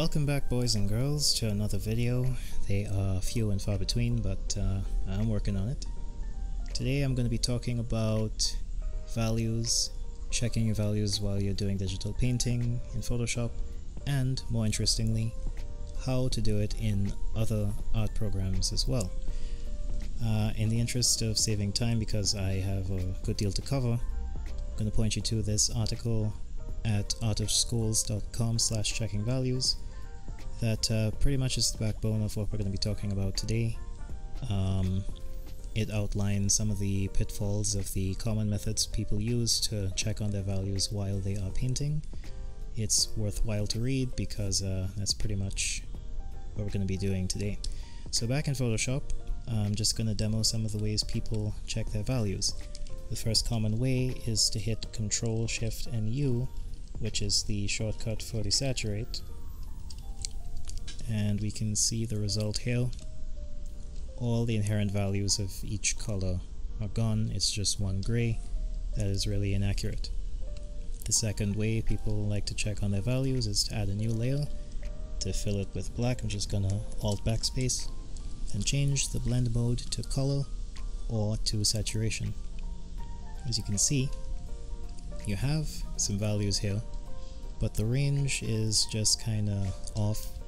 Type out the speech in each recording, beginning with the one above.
Welcome back boys and girls to another video. They are few and far between but uh, I'm working on it. Today I'm going to be talking about values, checking your values while you're doing digital painting in Photoshop and more interestingly how to do it in other art programs as well. Uh, in the interest of saving time because I have a good deal to cover, I'm going to point you to this article at artofscholes.com slash checking values that uh, pretty much is the backbone of what we're going to be talking about today. Um, it outlines some of the pitfalls of the common methods people use to check on their values while they are painting. It's worthwhile to read because uh, that's pretty much what we're going to be doing today. So back in Photoshop, I'm just going to demo some of the ways people check their values. The first common way is to hit Ctrl Shift and U which is the shortcut for desaturate and we can see the result here. All the inherent values of each color are gone. It's just one gray that is really inaccurate. The second way people like to check on their values is to add a new layer to fill it with black. I'm just gonna alt backspace and change the blend mode to color or to saturation. As you can see you have some values here, but the range is just kinda off.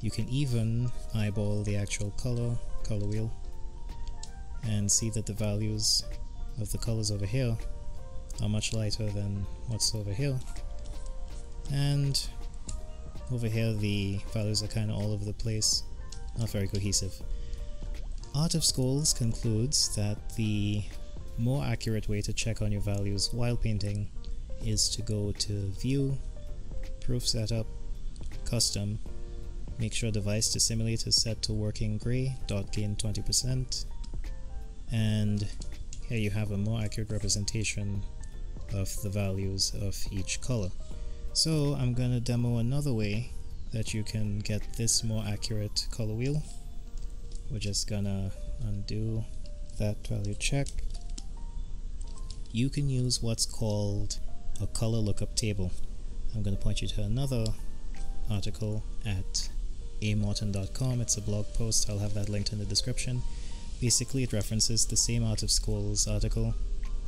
You can even eyeball the actual color, color wheel, and see that the values of the colors over here are much lighter than what's over here. And over here the values are kind of all over the place, not very cohesive. Art of Scholes concludes that the more accurate way to check on your values while painting is to go to View, Proof Setup, Custom, make sure device to simulate is set to working gray, dot gain 20%, and here you have a more accurate representation of the values of each color. So I'm going to demo another way that you can get this more accurate color wheel. We're just gonna undo that value check. You can use what's called a color lookup table. I'm going to point you to another article at amorten.com. It's a blog post. I'll have that linked in the description. Basically, it references the same Art of Scholes article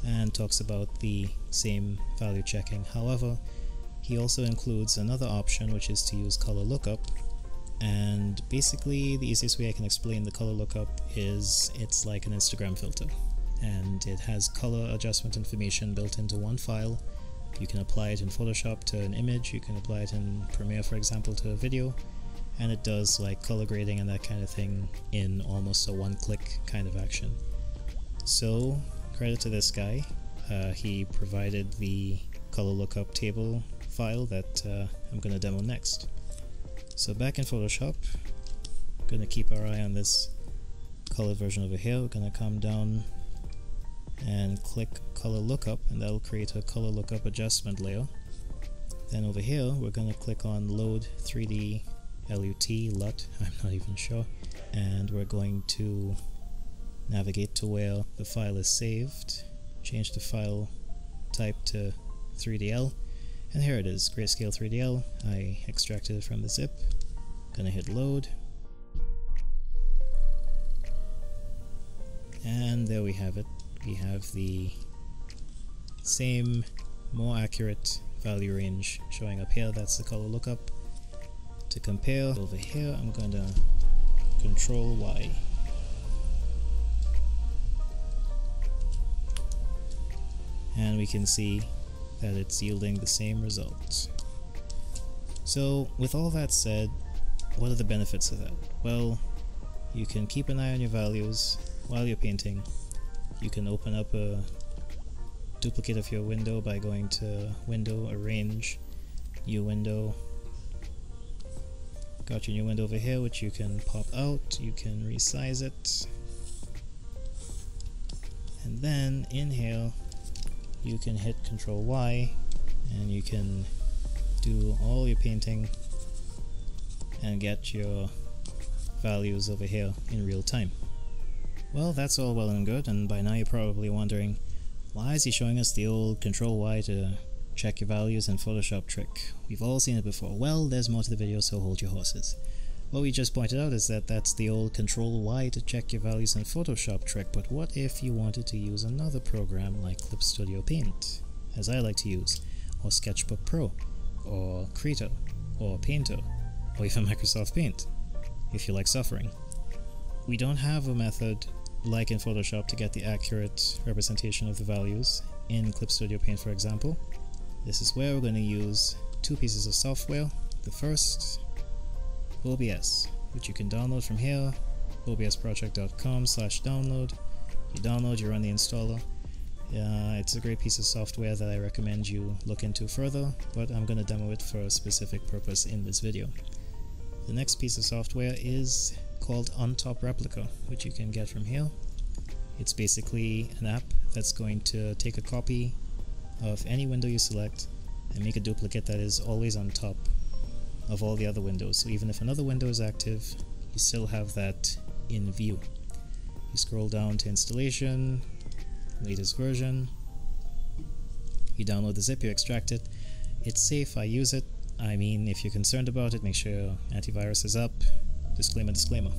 and talks about the same value checking. However, he also includes another option, which is to use color lookup. And basically, the easiest way I can explain the color lookup is it's like an Instagram filter. And it has color adjustment information built into one file you can apply it in Photoshop to an image, you can apply it in Premiere for example to a video, and it does like color grading and that kind of thing in almost a one-click kind of action. So credit to this guy, uh, he provided the color lookup table file that uh, I'm going to demo next. So back in Photoshop, going to keep our eye on this colored version over here, we're going to come down and click color lookup and that'll create a color lookup adjustment layer. Then over here we're going to click on load 3D LUT, LUT, I'm not even sure, and we're going to navigate to where the file is saved, change the file type to 3DL, and here it is, Grayscale 3DL. I extracted it from the zip. Gonna hit load. And there we have it we have the same more accurate value range showing up here that's the color lookup to compare. Over here I'm going to control Y. And we can see that it's yielding the same results. So with all that said what are the benefits of that? Well you can keep an eye on your values while you're painting. You can open up a duplicate of your window by going to window arrange new window got your new window over here which you can pop out. You can resize it. And then in here you can hit control Y and you can do all your painting and get your values over here in real time. Well, that's all well and good, and by now you're probably wondering, why is he showing us the old Control Y to check your values in Photoshop trick. We've all seen it before. Well, there's more to the video, so hold your horses. What we just pointed out is that that's the old Control Y to check your values in Photoshop trick, but what if you wanted to use another program like Clip Studio Paint, as I like to use, or Sketchbook Pro, or Krita, or Painter, or even Microsoft Paint, if you like suffering. We don't have a method like in Photoshop to get the accurate representation of the values in Clip Studio Paint for example. This is where we're going to use two pieces of software. The first, OBS, which you can download from here, obsproject.com slash download. You download, you run the installer. Uh, it's a great piece of software that I recommend you look into further, but I'm going to demo it for a specific purpose in this video. The next piece of software is called OnTopReplica, which you can get from here. It's basically an app that's going to take a copy of any window you select and make a duplicate that is always on top of all the other windows. So even if another window is active, you still have that in view. You scroll down to installation, latest version, you download the zip, you extract it. It's safe, I use it. I mean, if you're concerned about it, make sure your antivirus is up. Disclaimer, disclaimer.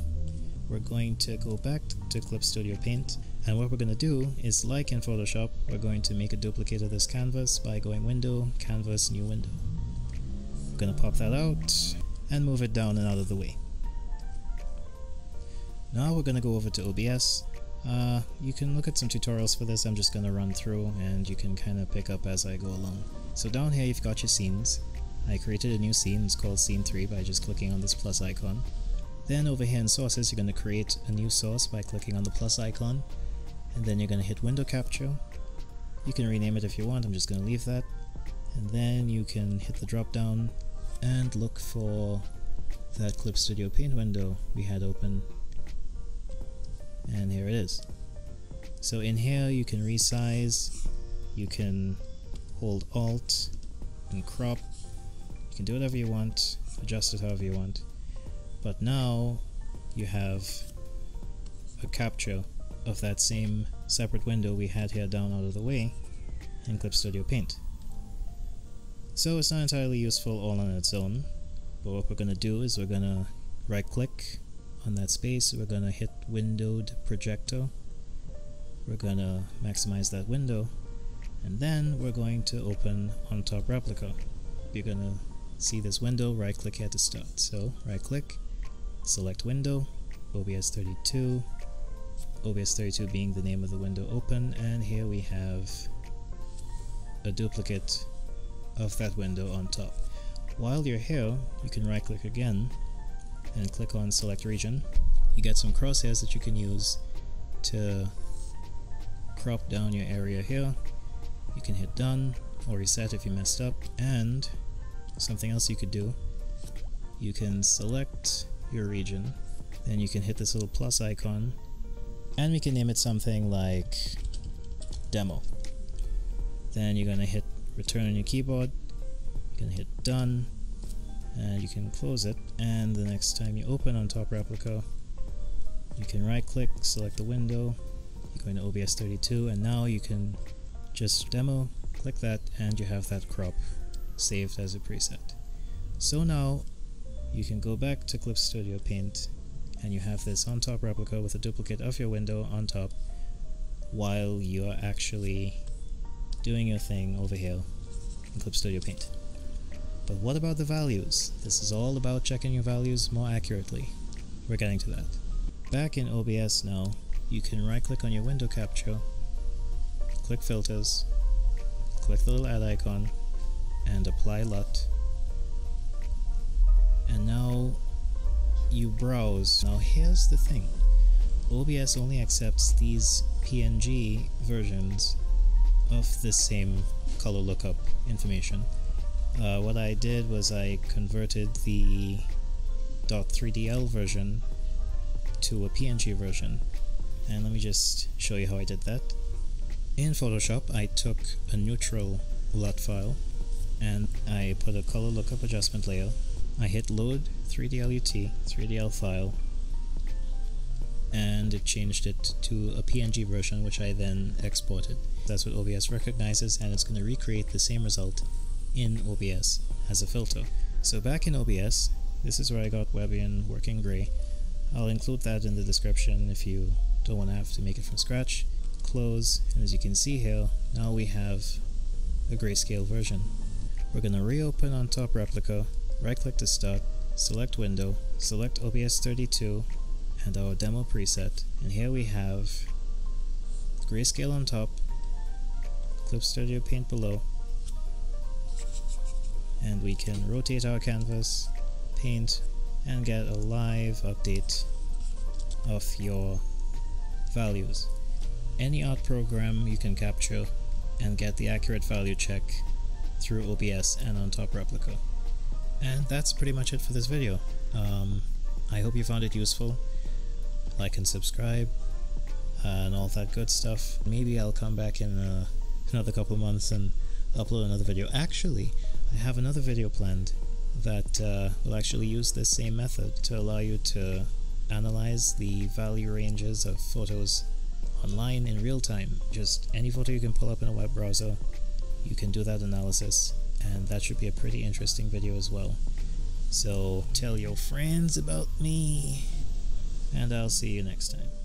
We're going to go back to Clip Studio Paint and what we're going to do is, like in Photoshop, we're going to make a duplicate of this canvas by going Window, Canvas, New Window. We're going to pop that out and move it down and out of the way. Now we're going to go over to OBS. Uh, you can look at some tutorials for this, I'm just going to run through and you can kind of pick up as I go along. So down here you've got your scenes. I created a new scene, it's called Scene 3 by just clicking on this plus icon. Then over here in Sources, you're going to create a new source by clicking on the plus icon and then you're going to hit window capture. You can rename it if you want I'm just going to leave that. And then you can hit the drop down and look for that Clip Studio Paint window we had open. And here it is. So in here you can resize you can hold alt and crop. You can do whatever you want adjust it however you want. But now you have a capture of that same separate window we had here down out of the way in Clip Studio Paint. So it's not entirely useful all on its own, but what we're going to do is we're going to right click on that space, we're going to hit windowed projector, we're going to maximize that window, and then we're going to open OnTopReplica. You're going to see this window, right click here to start. So right click, select window, OBS 32, OBS32 being the name of the window open and here we have a duplicate of that window on top. While you're here, you can right click again and click on select region. You get some crosshairs that you can use to crop down your area here. You can hit done or reset if you messed up and something else you could do you can select your region then you can hit this little plus icon and we can name it something like demo. Then you're to hit return on your keyboard, you can hit done, and you can close it. And the next time you open OnTopReplica, you can right click, select the window, you go into OBS 32, and now you can just demo, click that, and you have that crop saved as a preset. So now you can go back to Clip Studio Paint and you have this on top replica with a duplicate of your window on top while you're actually doing your thing over here in Clip Studio Paint. But what about the values? This is all about checking your values more accurately. We're getting to that. Back in OBS now, you can right click on your window capture, click filters, click the little add icon, and apply LUT. And now you browse. Now here's the thing. OBS only accepts these PNG versions of the same color lookup information. Uh, what I did was I converted the .3DL version to a PNG version. And let me just show you how I did that. In Photoshop, I took a neutral LUT file and I put a color lookup adjustment layer I hit load 3D LUT, 3DL file, and it changed it to a PNG version which I then exported. That's what OBS recognizes and it's going to recreate the same result in OBS as a filter. So back in OBS, this is where I got Webion working gray. I'll include that in the description if you don't want to have to make it from scratch. Close, and as you can see here, now we have a grayscale version. We're going to reopen on top replica, right click to start, select window, select OBS 32 and our demo preset, and here we have grayscale on top, Clip Studio Paint below, and we can rotate our canvas, paint, and get a live update of your values. Any art program you can capture and get the accurate value check through OBS and on top replica. And that's pretty much it for this video. Um, I hope you found it useful. Like and subscribe and all that good stuff. Maybe I'll come back in uh, another couple of months and upload another video. Actually, I have another video planned that uh, will actually use this same method to allow you to analyze the value ranges of photos online in real time. Just any photo you can pull up in a web browser, you can do that analysis, and that should be a pretty interesting video as well. So tell your friends about me, and I'll see you next time.